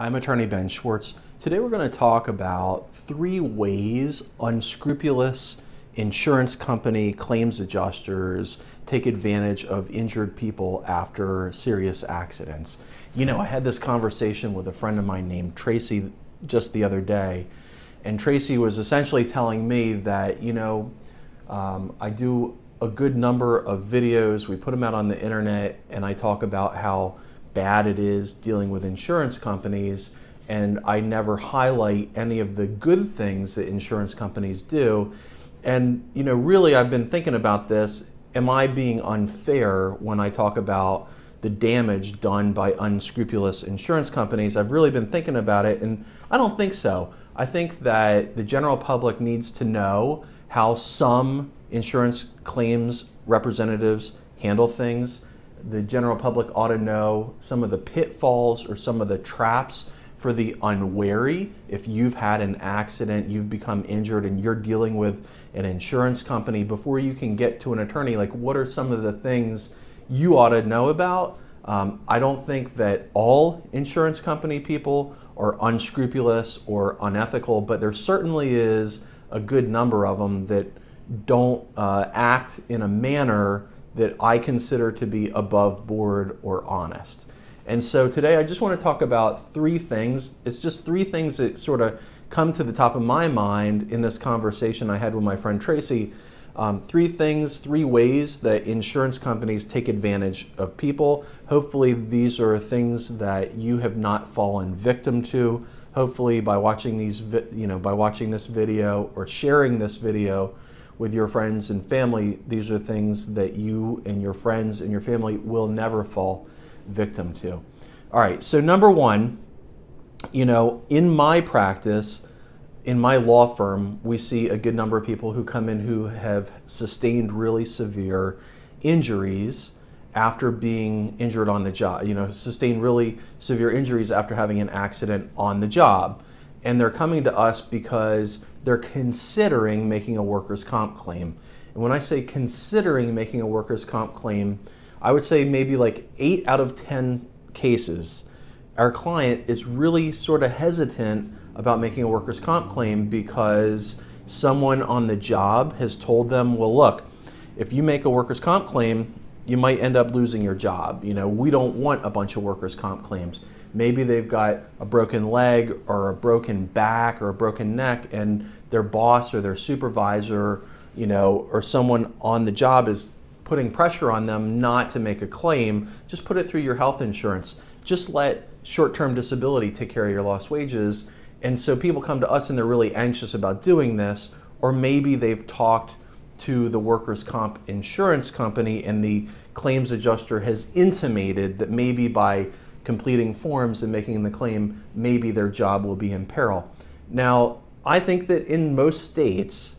I'm attorney Ben Schwartz. Today we're going to talk about three ways unscrupulous insurance company claims adjusters take advantage of injured people after serious accidents. You know, I had this conversation with a friend of mine named Tracy just the other day, and Tracy was essentially telling me that, you know, um, I do a good number of videos, we put them out on the internet, and I talk about how bad it is dealing with insurance companies and I never highlight any of the good things that insurance companies do. And you know, really I've been thinking about this, am I being unfair when I talk about the damage done by unscrupulous insurance companies? I've really been thinking about it and I don't think so. I think that the general public needs to know how some insurance claims representatives handle things the general public ought to know some of the pitfalls or some of the traps for the unwary. If you've had an accident, you've become injured, and you're dealing with an insurance company, before you can get to an attorney, like what are some of the things you ought to know about? Um, I don't think that all insurance company people are unscrupulous or unethical, but there certainly is a good number of them that don't uh, act in a manner that I consider to be above board or honest. And so today I just want to talk about three things. It's just three things that sort of come to the top of my mind in this conversation I had with my friend Tracy. Um, three things, three ways that insurance companies take advantage of people. Hopefully, these are things that you have not fallen victim to. Hopefully, by watching these, you know, by watching this video or sharing this video, with your friends and family, these are things that you and your friends and your family will never fall victim to. All right, so number one, you know, in my practice, in my law firm, we see a good number of people who come in who have sustained really severe injuries after being injured on the job, you know, sustained really severe injuries after having an accident on the job. And they're coming to us because they're considering making a workers' comp claim. And when I say considering making a workers' comp claim, I would say maybe like eight out of 10 cases, our client is really sort of hesitant about making a workers' comp claim because someone on the job has told them, well, look, if you make a workers' comp claim, you might end up losing your job. You know, we don't want a bunch of workers' comp claims. Maybe they've got a broken leg or a broken back or a broken neck, and their boss or their supervisor, you know, or someone on the job is putting pressure on them not to make a claim. Just put it through your health insurance. Just let short term disability take care of your lost wages. And so people come to us and they're really anxious about doing this, or maybe they've talked to the workers' comp insurance company and the claims adjuster has intimated that maybe by completing forms and making the claim, maybe their job will be in peril. Now, I think that in most states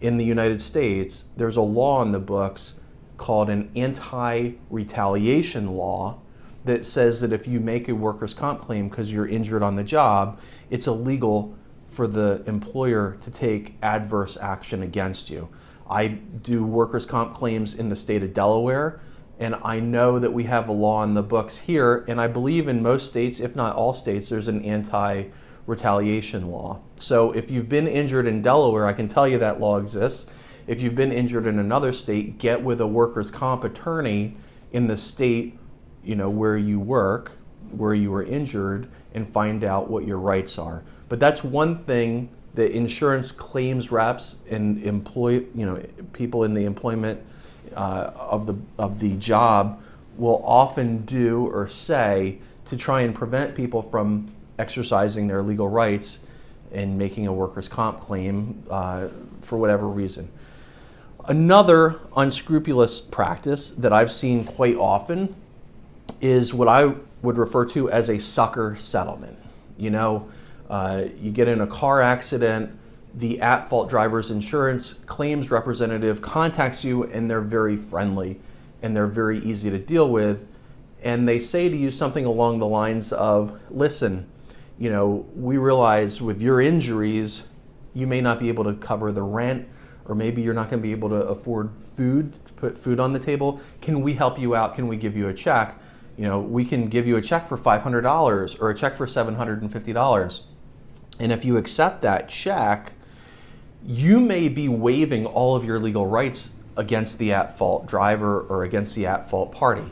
in the United States, there's a law in the books called an anti retaliation law that says that if you make a workers' comp claim because you're injured on the job, it's illegal for the employer to take adverse action against you. I do workers' comp claims in the state of Delaware. And I know that we have a law in the books here, and I believe in most states, if not all states, there's an anti retaliation law. So if you've been injured in Delaware, I can tell you that law exists. If you've been injured in another state, get with a workers' comp attorney in the state you know, where you work, where you were injured, and find out what your rights are. But that's one thing that insurance claims reps and employ, you know, people in the employment uh, of, the, of the job will often do or say to try and prevent people from exercising their legal rights and making a workers' comp claim uh, for whatever reason. Another unscrupulous practice that I've seen quite often is what I would refer to as a sucker settlement. You know, uh, you get in a car accident, the at fault driver's insurance claims representative contacts you and they're very friendly and they're very easy to deal with. And they say to you something along the lines of listen, you know, we realize with your injuries, you may not be able to cover the rent, or maybe you're not going to be able to afford food, to put food on the table. Can we help you out? Can we give you a check? you know, we can give you a check for $500 or a check for $750. And if you accept that check, you may be waiving all of your legal rights against the at fault driver or against the at fault party.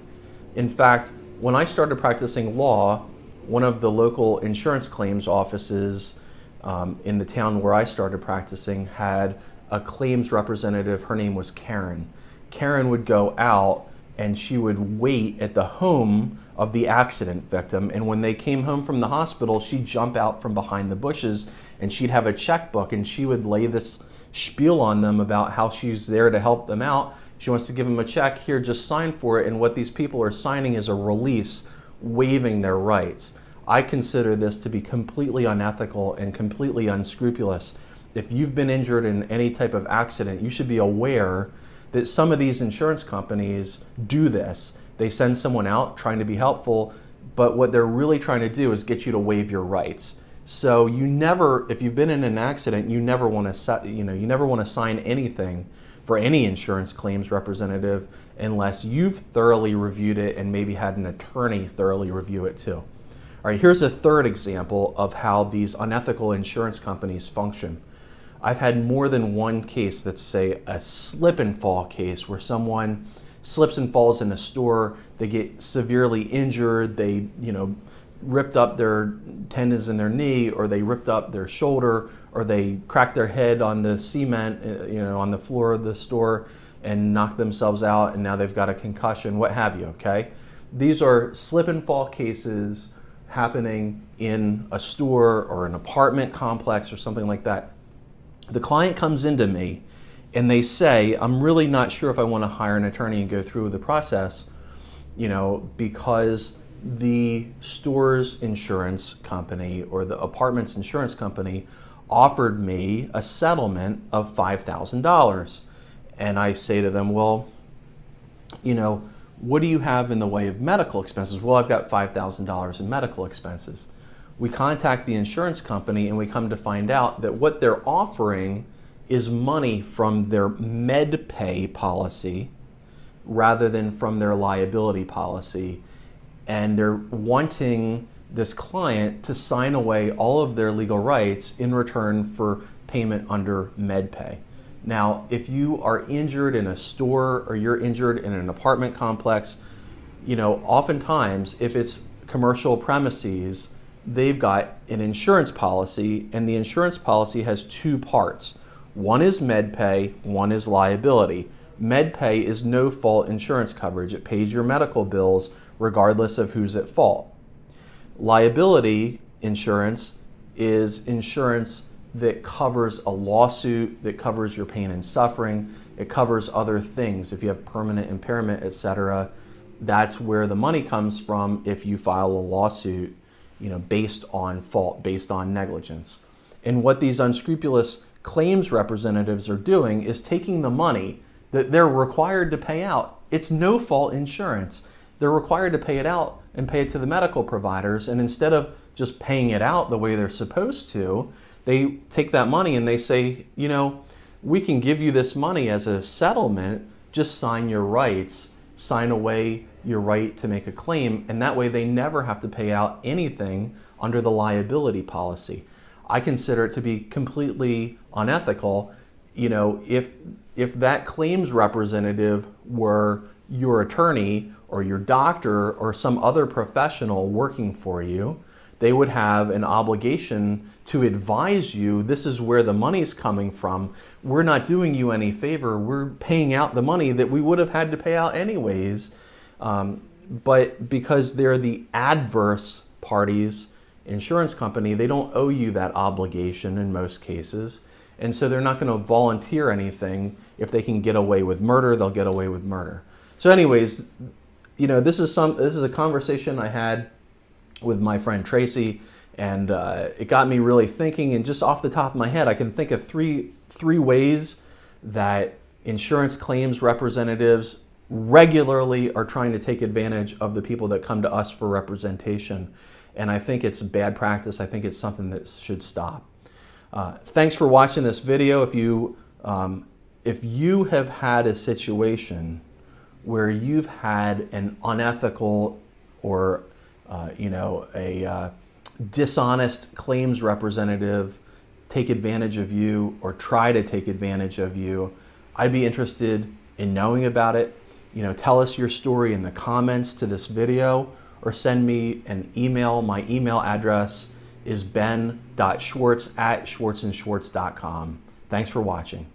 In fact, when I started practicing law, one of the local insurance claims offices um, in the town where I started practicing had a claims representative. Her name was Karen. Karen would go out and she would wait at the home of the accident victim. And when they came home from the hospital, she'd jump out from behind the bushes and she'd have a checkbook and she would lay this spiel on them about how she's there to help them out. She wants to give them a check. Here, just sign for it. And what these people are signing is a release waiving their rights. I consider this to be completely unethical and completely unscrupulous. If you've been injured in any type of accident, you should be aware that some of these insurance companies do this. They send someone out trying to be helpful, but what they're really trying to do is get you to waive your rights. So you never, if you've been in an accident, you never want to you know, you never want to sign anything for any insurance claims representative unless you've thoroughly reviewed it and maybe had an attorney thoroughly review it too. All right, here's a third example of how these unethical insurance companies function. I've had more than one case that's say a slip and fall case where someone slips and falls in a store, they get severely injured, they, you know, ripped up their tendons in their knee or they ripped up their shoulder or they cracked their head on the cement, uh, you know, on the floor of the store and knocked themselves out and now they've got a concussion, what have you, okay? These are slip and fall cases happening in a store or an apartment complex or something like that. The client comes into me and they say, I'm really not sure if I want to hire an attorney and go through the process, you know, because the store's insurance company or the apartment's insurance company offered me a settlement of $5,000. And I say to them, well, you know, what do you have in the way of medical expenses? Well, I've got $5,000 in medical expenses we contact the insurance company and we come to find out that what they're offering is money from their med pay policy rather than from their liability policy. And they're wanting this client to sign away all of their legal rights in return for payment under MedPay. Now, if you are injured in a store or you're injured in an apartment complex, you know, oftentimes if it's commercial premises, they've got an insurance policy, and the insurance policy has two parts. One is MedPay, one is liability. MedPay is no fault insurance coverage. It pays your medical bills regardless of who's at fault. Liability insurance is insurance that covers a lawsuit, that covers your pain and suffering, it covers other things. If you have permanent impairment, etc., that's where the money comes from if you file a lawsuit you know, based on fault, based on negligence. And what these unscrupulous claims representatives are doing is taking the money that they're required to pay out. It's no fault insurance. They're required to pay it out and pay it to the medical providers. And instead of just paying it out the way they're supposed to, they take that money and they say, you know, we can give you this money as a settlement, just sign your rights, sign away your right to make a claim, and that way they never have to pay out anything under the liability policy. I consider it to be completely unethical. You know, if if that claims representative were your attorney or your doctor or some other professional working for you, they would have an obligation to advise you this is where the money's coming from. We're not doing you any favor. We're paying out the money that we would have had to pay out anyways um, but because they're the adverse parties, insurance company, they don't owe you that obligation in most cases. And so they're not going to volunteer anything. If they can get away with murder, they'll get away with murder. So, anyways, you know, this is some this is a conversation I had with my friend Tracy, and uh, it got me really thinking. And just off the top of my head, I can think of three three ways that insurance claims representatives regularly are trying to take advantage of the people that come to us for representation. And I think it's bad practice. I think it's something that should stop. Uh, thanks for watching this video. If you, um, if you have had a situation where you've had an unethical or uh, you know a uh, dishonest claims representative take advantage of you or try to take advantage of you, I'd be interested in knowing about it. You know, tell us your story in the comments to this video or send me an email. My email address is ben.schwartz at schwartzandschwartz.com. Thanks for watching.